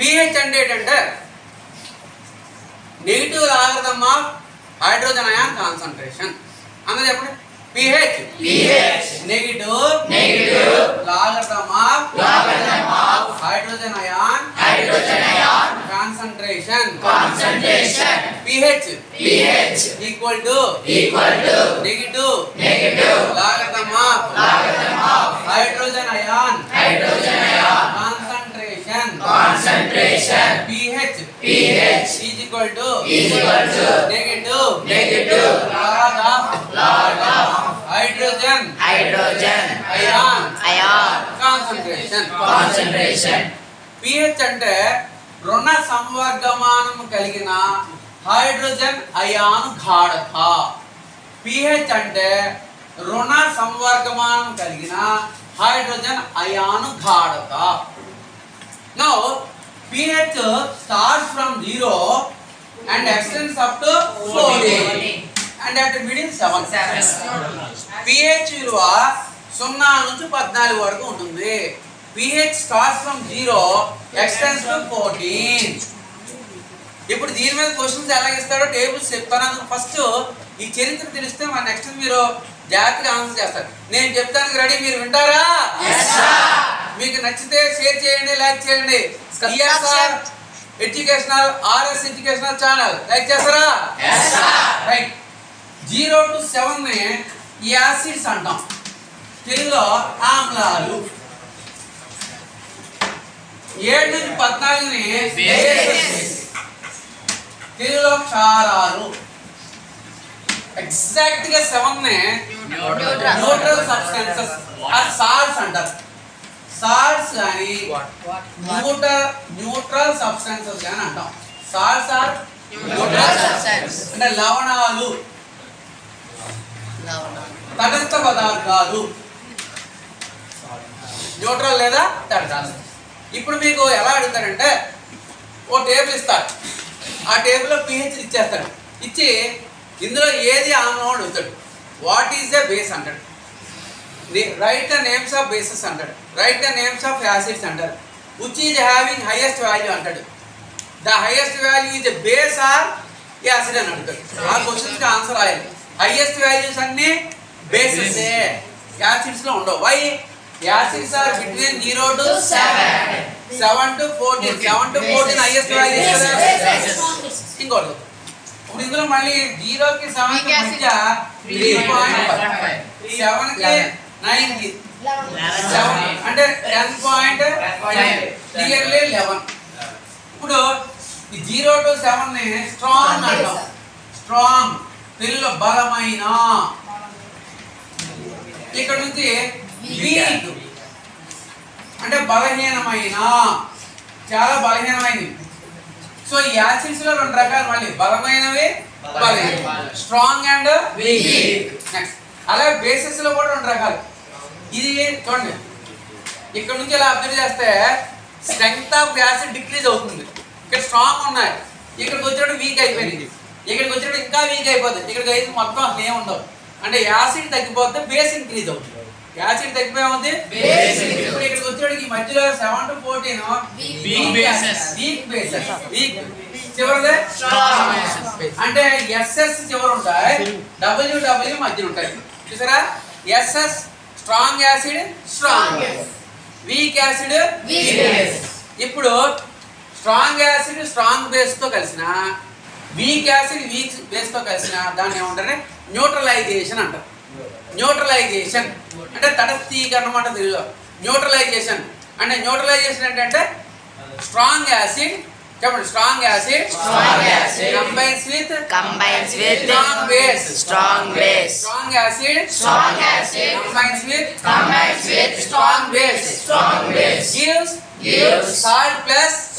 PH అంటే ఏంటంటే negative logarithm of hydrogen ion concentration అందరూ చెప్పండి pH pH. Negative negative logarithm of hydrogen ion hydrogen ion concentration concentration. PH pH. Equal to equal to negative negative pH is equal to equal to negative negative. Log of log of hydrogen hydrogen. Ion ion concentration concentration. PH అంటే రుణ సంవర్గమానం కలిగిన hydrogen ion గాఢత. PH అంటే రుణ సంవర్గమానం కలిగిన hydrogen ion గాఢత. Now pH starts from zero and extends up to fourteen and at middle seven pH విలువ సున్నా నుంచి పద్నాలుగు వరకు ఉంటుంది. PH starts from zero extends to fourteen ఇప్పుడు దీని మీద క్వశ్చన్స్ ఎలా ఇస్తాడో టేబుల్స్ చెప్తాను అందుకు ఫస్ట్ ఈ చరిత్ర తెలిస్తే మన నెక్స్ట్ మీరు జాగ్రత్తగా ఆన్సర్ చేస్తారు. నేను చెప్తానికి రెడీ మీరు వింటారా? మీకు నచ్చితే షేర్ చేయండి లైక్ చేయండి. Educational RS educational channel like చేస్తారా? Right zero to seven acids అంటాం. తెలుగులో ఆమ్లాలు. ఏడు నుంచి పద్నాలుగుని. తెలుగులో క్షారాలు. ఎగ్జాక్ట్గా సెవెన్ న్యూట్రల్ సబ్స్టెన్సెస్ ఆ సాల్ట్స్ అంటారు. సాల్ట్స్ కానీ న్యూట్రల్ న్యూట్రల్ సబ్స్టెన్సెస్ కానీ అంటాం. Salts are Neutral substance. అంటే లవణాలు. తటస్థ పదార్థాలు. న్యూట్రల్ లేదా తటస్థ? ఇప్పుడు మీకు ఎలా అడుగుతారంటే ఓ టేబుల్ ఇస్తారు. ఆ టేబుల్లో పిహెచ్ ఇచ్చేస్తాడు. ఇచ్చి ఇందులో ఏది ఆమ్లం అని అడుగుతాడు. వాట్ ఈజ్ ద బేస్ అంటాడు. Right the names of bases అంటాడు. Right the names of acids అంటాడు which is having highest value అంటాడు. The highest value is base or acid అని అడుగుతాడు ఆ క్వశ్చన్స్కి ఆన్సర్ రాయాలి. హైయెస్ట్ వాల్యూస్ అన్ని బేసెస్ యాసిడ్స్లో ఉండవు. Why acids are between zero to Seven. Seven to fourteen seven to fourteen highest value ఇంకోటి ఇప్పుడు ఇందులో మళ్ళీ జీరోకి సెవెన్ మధ్య త్రీ పాయింట్ సెవెన్ నైన్కి సెవెన్ అంటే టెన్ పాయింట్ క్లియర్లీ లెవెన్. ఇప్పుడు ఈ జీరో టు సెవెన్ని స్ట్రాంగ్ అంటాం. స్ట్రాంగ్ తెలుగులో బలమైన. ఇక్కడ నుంచి వీక్. అంటే బలహీనమైన. చాలా బలహీనమైనవి. సో ఈ యాసిడ్స్లో రెండు రకాలు మళ్ళీ. బలమైనవి బలహీన స్ట్రాంగ్ అండ్ Weak. నెక్స్ట్. అలాగే బేసిస్లో కూడా రెండు రకాలు. ఇది చూడండి. ఇక్కడ నుంచి ఇలా అబ్జర్వ్ చేస్తే స్ట్రెంగ్త్ ఆఫ్ యాసిడ్ డిక్రీజ్ అవుతుంది. ఇక్కడ స్ట్రాంగ్ ఉన్నాయి. ఇక్కడికి వచ్చేటప్పుడు వీక్ అయిపోయింది. ఇక్కడికి వచ్చేటప్పుడు ఇంకా వీక్ అయిపోతుంది. ఇక్కడికి అయితే మొత్తం అసలు ఏమి ఉండవు. అంటే యాసిడ్ తగ్గిపోతే బేస్ ఇంక్రీజ్ అవుతుంది. యాసిడ్ తగ్గిపోయింది. ఇప్పుడు ఇక్కడికి వచ్చేటప్పుడు ఈ మధ్యలో seven to fourteen. Weak bases weak చివరిదే. అంటే ఎస్ఎస్ చివర ఉంటాయి డబ్ల్యూ డబ్ల్యూ మధ్య ఉంటాయి. చూసారా? SS strong acid strong. Weak acid. ఇప్పుడు స్ట్రాంగ్ యాసిడ్ స్ట్రాంగ్ బేస్తో కలిసిన వీక్ యాసిడ్ వీక్ బేస్తో కలిసిన దాన్ని ఏమంటారు? న్యూట్రలైజేషన్ అంటారు. న్యూట్రలైజేషన్. అంటే తటస్థీకరణ అన్నమాట తెలుగులో న్యూట్రలైజేషన్. అంటే న్యూట్రలైజేషన్ ఏంటంటే స్ట్రాంగ్ యాసిడ్ చెప్పండి strong acid combines with combines with strong base strong base strong acid strong acid combines with combines with strong base strong base gives. gives salt plus